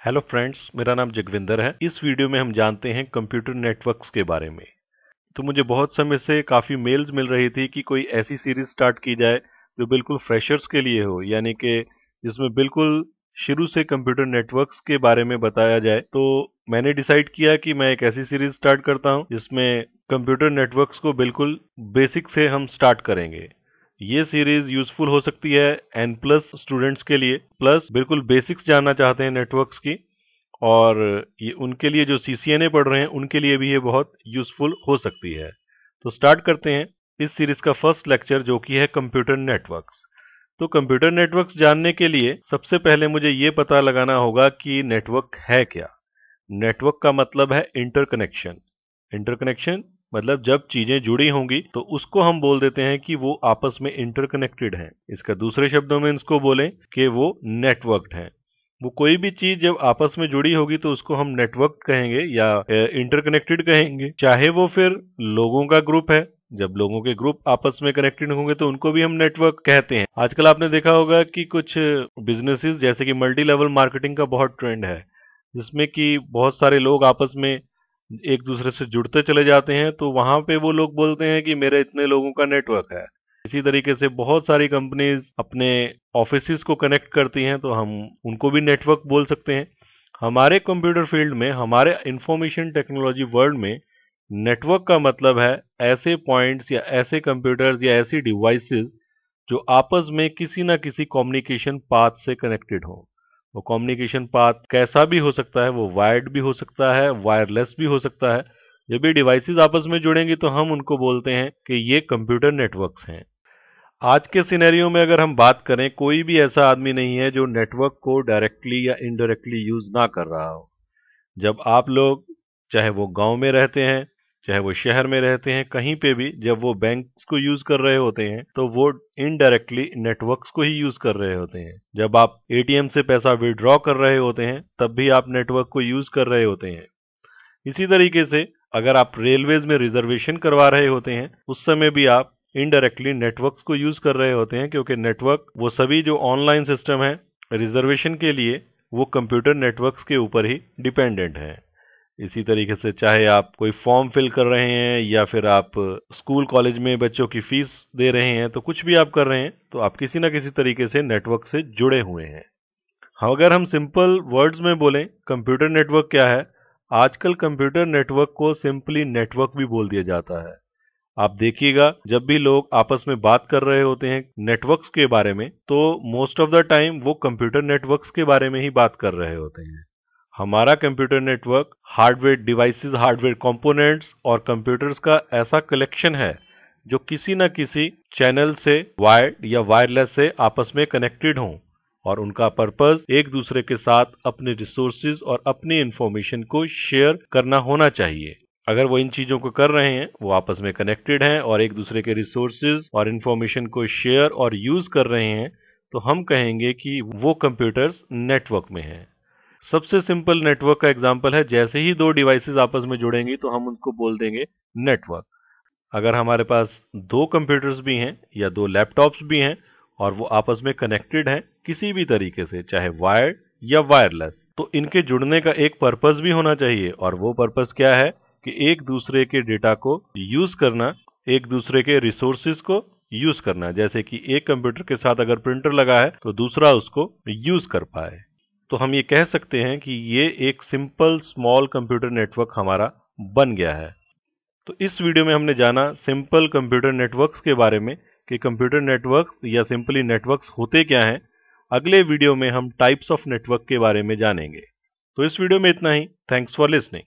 Hello friends मेरा नाम जगविंदर है। इस वीडियो में हम जानते हैं कंप्यूटर नेटवर्क्स के बारे में। तो मुझे बहुत समय से काफ़ी मेल्स मिल रही थी कि कोई ऐसी सीरीज़ स्टार्ट की जाए जो बिल्कुल फ्रेशर्स के लिए हो, यानी कि जिसमें बिल्कुल शुरू से कंप्यूटर नेटवर्क्स के बारे में बताया जाए। तो मैंने डिसाइड किया कि मैं एक ऐसी सीरीज़ स्टार्ट करता हूँ जिसमें कंप्यूटर नेटवर्क्स को बिल्कुल बेसिक से हम स्टार्ट करेंगे। ये सीरीज़ यूजफुल हो सकती है एन प्लस स्टूडेंट्स के लिए। प्लस बिल्कुल बेसिक्स जानना चाहते हैं नेटवर्क्स की और ये उनके लिए जो सीसीएनए पढ़ रहे हैं, उनके लिए भी ये बहुत यूजफुल हो सकती है। तो स्टार्ट करते हैं इस सीरीज़ का फ़र्स्ट लेक्चर जो कि है कंप्यूटर नेटवर्क्स तो कंप्यूटर नेटवर्क्स जानने के लिए सबसे पहले मुझे ये पता लगाना होगा कि नेटवर्क है क्या। नेटवर्क का मतलब है इंटरकनेक्शन इंटरकनेक्शन मतलब जब चीज़ें जुड़ी होंगी तो उसको हम बोल देते हैं कि वो आपस में इंटरकनेक्टेड हैं। इसका दूसरे शब्दों में इसको बोलें कि वो नेटवर्कड हैं। वो कोई भी चीज़ जब आपस में जुड़ी होगी तो उसको हम नेटवर्क कहेंगे या इंटरकनेक्टेड कहेंगे। चाहे वो फिर लोगों का ग्रुप है, जब लोगों के ग्रुप आपस में कनेक्टेड होंगे तो उनको भी हम नेटवर्क कहते हैं। आजकल आपने देखा होगा कि कुछ बिजनेसेस जैसे कि मल्टी लेवल मार्केटिंग का बहुत ट्रेंड है, जिसमें कि बहुत सारे लोग आपस में एक दूसरे से जुड़ते चले जाते हैं तो वहाँ पे वो लोग बोलते हैं कि मेरे इतने लोगों का नेटवर्क है। इसी तरीके से बहुत सारी कंपनीज़ अपने ऑफ़िस को कनेक्ट करती हैं तो हम उनको भी नेटवर्क बोल सकते हैं। हमारे कंप्यूटर फ़ील्ड में, हमारे इंफॉर्मेशन टेक्नोलॉजी वर्ल्ड में नेटवर्क का मतलब है ऐसे पॉइंट्स या ऐसे कंप्यूटर्स या ऐसी डिवाइसेस जो आपस में किसी ना किसी कम्युनिकेशन पाथ से कनेक्टेड हों। वो कम्युनिकेशन पाथ कैसा भी हो सकता है, वो वायर्ड भी हो सकता है वायरलेस भी हो सकता है। जब भी डिवाइसेस आपस में जुड़ेंगी तो हम उनको बोलते हैं कि ये कंप्यूटर नेटवर्क्स हैं। आज के सिनेरियो में अगर हम बात करें, कोई भी ऐसा आदमी नहीं है जो नेटवर्क को डायरेक्टली या इनडायरेक्टली यूज़ ना कर रहा हो। जब आप लोग, चाहे वो गाँव में रहते हैं चाहे वो शहर में रहते हैं, कहीं पे भी, जब वो बैंक्स को यूज़ कर रहे होते हैं तो वो इनडायरेक्टली नेटवर्क्स को ही यूज़ कर रहे होते हैं। जब आप एटीएम से पैसा विड्रॉ कर रहे होते हैं, तब भी आप नेटवर्क को यूज़ कर रहे होते हैं। इसी तरीके से, अगर आप रेलवेज में रिजर्वेशन करवा रहे होते हैं, उस समय भी आप इनडायरेक्टली नेटवर्क्स को यूज़ कर रहे होते हैं, क्योंकि नेटवर्क वो सभी जो ऑनलाइन सिस्टम है रिजर्वेशन के लिए, वो कंप्यूटर नेटवर्क्स के ऊपर ही डिपेंडेंट है। इसी तरीके से चाहे आप कोई फॉर्म फिल कर रहे हैं या फिर आप स्कूल कॉलेज में बच्चों की फ़ीस दे रहे हैं तो कुछ भी आप कर रहे हैं तो आप किसी ना किसी तरीके से नेटवर्क से जुड़े हुए हैं। हाँ अगर हम सिंपल वर्ड्स में बोलें, कंप्यूटर नेटवर्क क्या है? आजकल कंप्यूटर नेटवर्क को सिंपली नेटवर्क भी बोल दिया जाता है। आप देखिएगा, जब भी लोग आपस में बात कर रहे होते हैं नेटवर्क्स के बारे में तो मोस्ट ऑफ़ द टाइम वो कंप्यूटर नेटवर्क्स के बारे में ही बात कर रहे होते हैं। हमारा computer network hardware devices hardware components और कंप्यूटर्स का ऐसा कलेक्शन है, जो किसी न किसी चैनल से वायर्ड या वायरलेस से आपस में कनेक्टेड हों और उनका पर्पज एक दूसरे के साथ अपने रिसोर्सेज और अपनी इंफॉर्मेशन को शेयर करना होना चाहिए। अगर वो इन चीज़ों को कर रहे हैं, वो आपस में कनेक्टेड हैं और एक दूसरे के रिसोर्सेज और इंफॉर्मेशन को शेयर और यूज़ कर रहे हैं तो हम कहेंगे कि वो कंप्यूटर्स नेटवर्क में हैं। सबसे सिंपल नेटवर्क का एग्ज़ाम्पल है, जैसे ही दो डिवाइसेस आपस में जुड़ेंगी तो हम उनको बोल देंगे नेटवर्क। अगर हमारे पास दो कंप्यूटर्स भी हैं या दो लैपटॉप्स भी हैं और वो आपस में कनेक्टेड हैं किसी भी तरीके से, चाहे वायर्ड या वायरलेस तो इनके जुड़ने का एक पर्पज भी होना चाहिए। और वो पर्पज क्या है कि एक दूसरे के डेटा को यूज़ करना, एक दूसरे के रिसोर्सिस को यूज़ करना। जैसे कि एक कंप्यूटर के साथ अगर प्रिंटर लगा है तो दूसरा उसको यूज़ कर पाए। तो हम ये कह सकते हैं कि ये एक सिंपल स्मॉल कंप्यूटर नेटवर्क हमारा बन गया है। तो इस वीडियो में हमने जाना सिंपल कंप्यूटर नेटवर्क्स के बारे में कि कंप्यूटर नेटवर्क्स या सिंपली नेटवर्क्स होते क्या हैं। अगले वीडियो में हम टाइप्स ऑफ़ नेटवर्क के बारे में जानेंगे। तो इस वीडियो में इतना ही। Thanks for listening